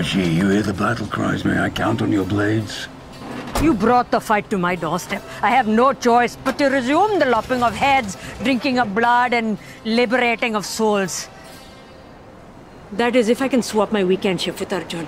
She, you hear the battle cries. May I count on your blades? You brought the fight to my doorstep. I have no choice but to resume the lopping of heads, drinking of blood, and liberating of souls. That is, if I can swap my weekend shift with Arjun.